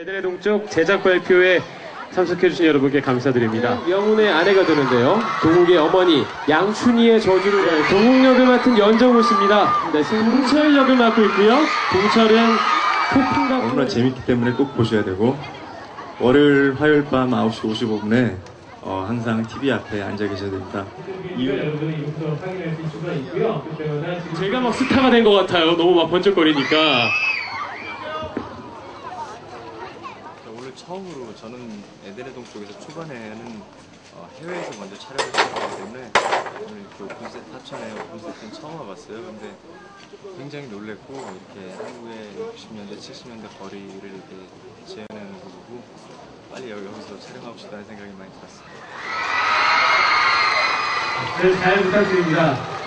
에덴의 동쪽 제작 발표에 참석해주신 여러분께 감사드립니다. 영훈의 아내가 되는데요. 동욱의 어머니 양춘희의 저주를 네, 동욱 역을 맡은 연정우 씨입니다. 네, 동철 역을 맡고 있고요. 동철은 폭풍과 너무나 재밌기 때문에 꼭 보셔야 되고 월요일 화요일 밤 9시 55분에 어, 항상 TV 앞에 앉아 계셔야 됩니다. 여러분들은 이부터 확인할 수 있을 수가 있고요. 그때마다 지금 제가 막 스타가 된 것 같아요. 너무 막 번쩍거리니까. 오늘 처음으로 저는 에덴의 동 쪽에서 초반에는 어, 해외에서 먼저 촬영을 시작하기 때문에 오늘 이렇게 오픈셋 하천에 오픈셋은 처음 와봤어요. 근데 굉장히 놀랬고 이렇게 한국의 60년대, 70년대 거리를 이렇게 재현하는 거 보고 빨리 여기, 여기서 촬영하고 싶다는 생각이 많이 들었어요. 네, 잘 부탁드립니다.